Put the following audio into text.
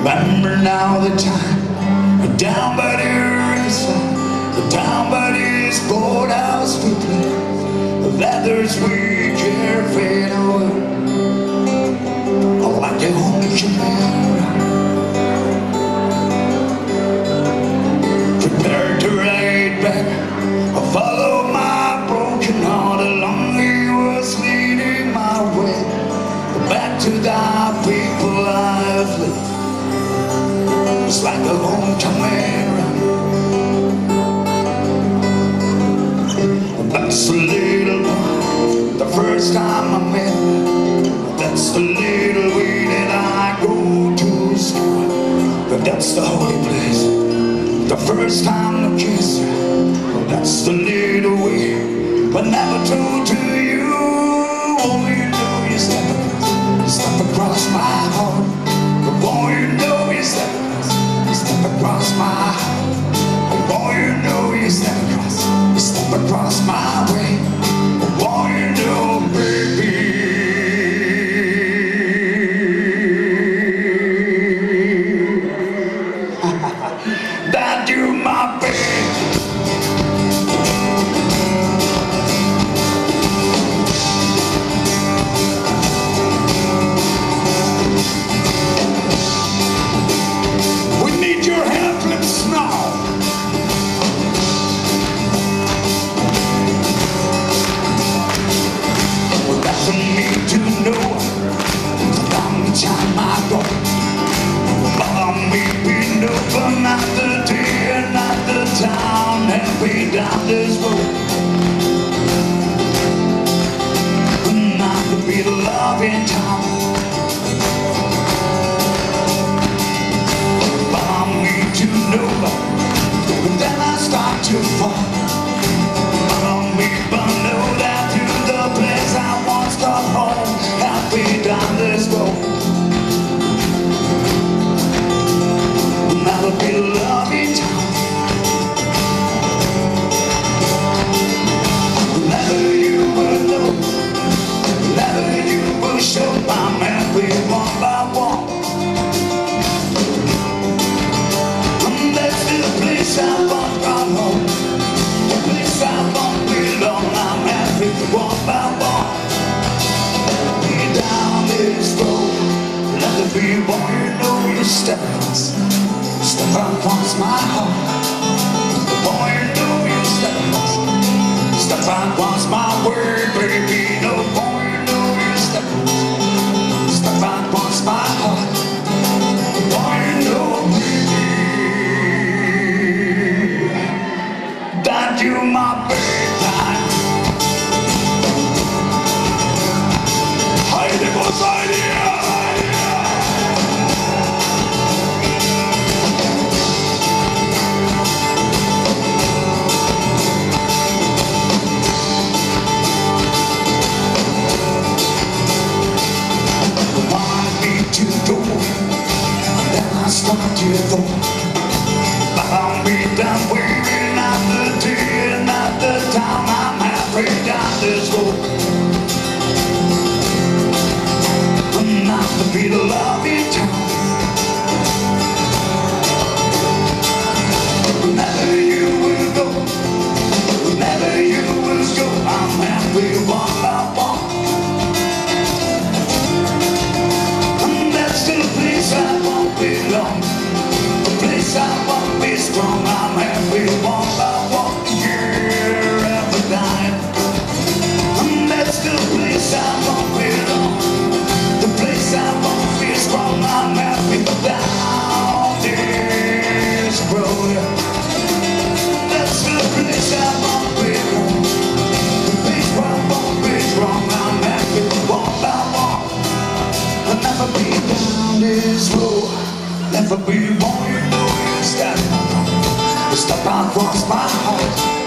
Remember now the time down by the riverside, down by this boathouse we played, the leathers we care fade It's like a homecoming run. That's the little the first time I met. That's the little way that I go to school. But that's the holy place. The first time I kiss. That's the little way. But never told to you. You know you step across, step across my heart. Across my Boy, you know you step across You step across my way. Boy, you know, baby. That you my baby this road. Not the love in town. Allow me to know then I start to fall The be one you know you step across Step across my heart. The boy you know you step across Step across my word Baby, no boy you know you step across Step across my heart. The boy you know baby that you my bedtime. Heide på start Never be one step You step across my heart.